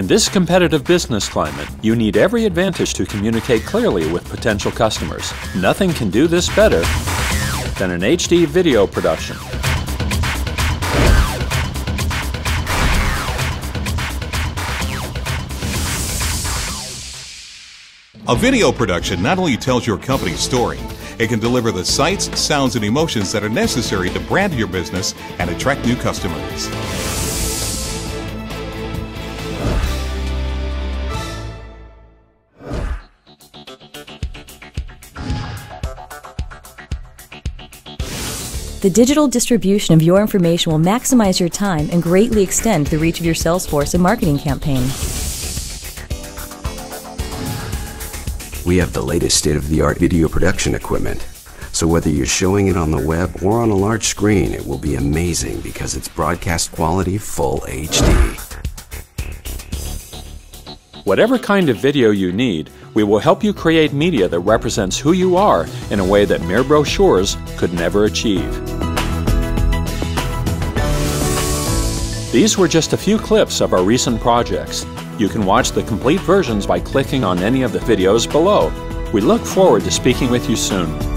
In this competitive business climate, you need every advantage to communicate clearly with potential customers. Nothing can do this better than an HD video production. A video production not only tells your company's story, it can deliver the sights, sounds, and emotions that are necessary to brand your business and attract new customers. The digital distribution of your information will maximize your time and greatly extend the reach of your sales force and marketing campaign. We have the latest state of the art video production equipment. So whether you're showing it on the web or on a large screen, it will be amazing because it's broadcast quality full HD. Whatever kind of video you need, we will help you create media that represents who you are in a way that mere brochures could never achieve. These were just a few clips of our recent projects. You can watch the complete versions by clicking on any of the videos below. We look forward to speaking with you soon.